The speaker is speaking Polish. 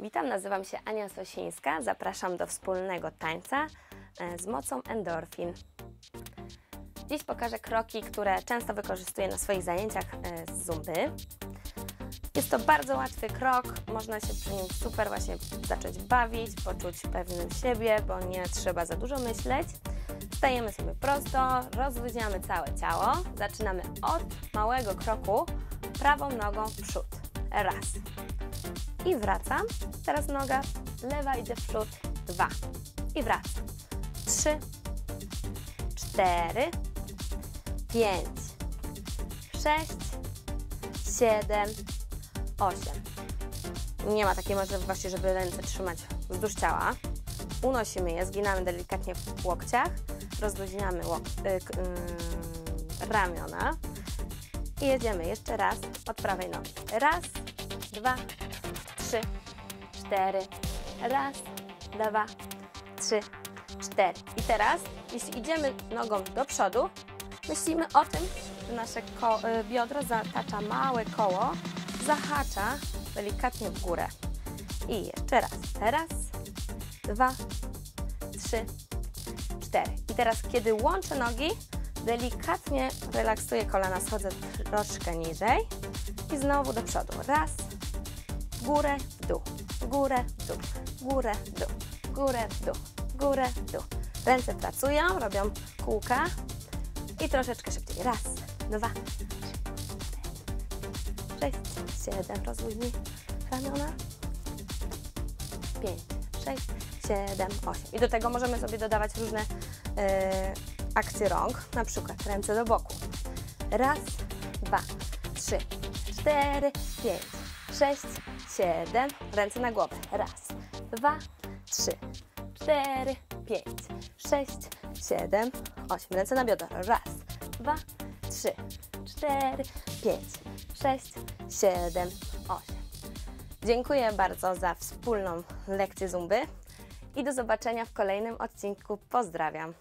Witam, nazywam się Ania Sosińska. Zapraszam do wspólnego tańca e, z mocą endorfin. Dziś pokażę kroki, które często wykorzystuję na swoich zajęciach e, z zumby. Jest to bardzo łatwy krok, można się przy nim super właśnie zacząć bawić, poczuć pewnym siebie, bo nie trzeba za dużo myśleć. Stajemy sobie prosto, rozluźniamy całe ciało. Zaczynamy od małego kroku, prawą nogą w przód. Raz. I wracam. Teraz noga lewa idzie w przód. Dwa. I wracam. Trzy. Cztery. Pięć. Sześć. Siedem. Osiem. Nie ma takiej możliwości, żeby ręce trzymać wzdłuż ciała. Unosimy je, zginamy delikatnie w łokciach, rozluźniamy łok y, y, ramiona i jedziemy jeszcze raz od prawej nogi. Raz, dwa, trzy, cztery. Raz, dwa, trzy, cztery. I teraz, jeśli idziemy nogą do przodu, myślimy o tym, że nasze y, biodro zatacza małe koło, zahacza delikatnie w górę. I jeszcze raz. Raz, dwa, trzy, cztery. I teraz, kiedy łączę nogi, delikatnie relaksuję kolana, schodzę troszkę niżej i znowu do przodu. Raz, górę, dół, górę, dół, górę, dół, górę, dół, górę, dół. Ręce pracują, robią kółka i troszeczkę szybciej. Raz, dwa, trzy, cztery, sześć, siedem. Rozluźnij ramiona. Pięć, sześć, siedem, osiem. I do tego możemy sobie dodawać różne e, akcje rąk, na przykład ręce do boku. Raz, dwa, trzy, cztery, pięć, sześć, siedem. Ręce na głowę. Raz, dwa, trzy, cztery, pięć, sześć, siedem, osiem. Ręce na biodra. Raz, dwa, trzy, cztery, pięć, sześć, siedem, osiem. Dziękuję bardzo za wspólną lekcję zumby i do zobaczenia w kolejnym odcinku. Pozdrawiam.